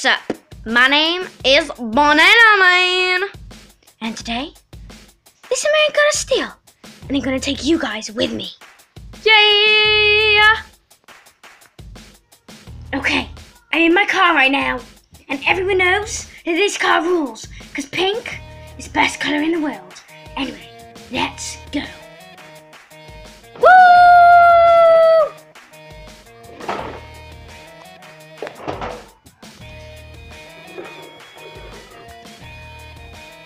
Sup, my name is Banana Man. And today, this man got a steal. And I'm gonna take you guys with me. Yeah! Okay, I'm in my car right now. And everyone knows that this car rules. Because pink is the best color in the world. Anyway, let's go. Woo!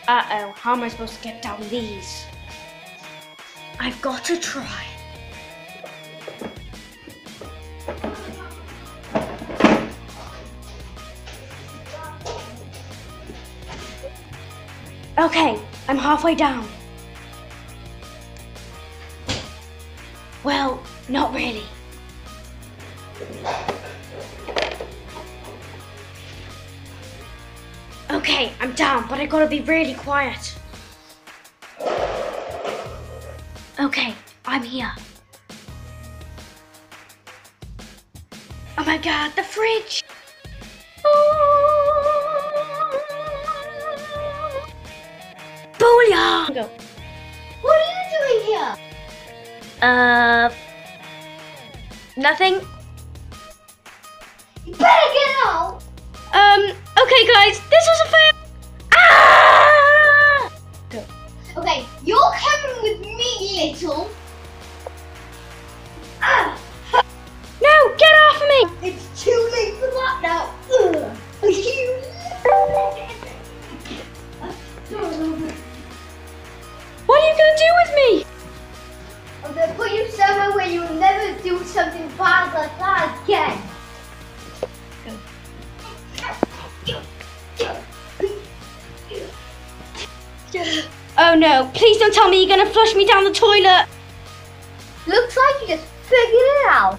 Uh-oh, how am I supposed to get down these? I've got to try. Okay, I'm halfway down. Well, not really. Okay, I'm down, but I gotta be really quiet. Okay, I'm here. Oh my god, the fridge! Booyah! Go. What are you doing here? Uh, nothing. Okay guys, this was a fair. Ah! Go. Okay, you're coming with me, little. Ah! No, get off of me! It's too late for that now. Ugh. What are you gonna do with me? I'm gonna put you somewhere where you'll never do something bad like that again. Oh no, please don't tell me you're gonna flush me down the toilet! Looks like you just figured it out.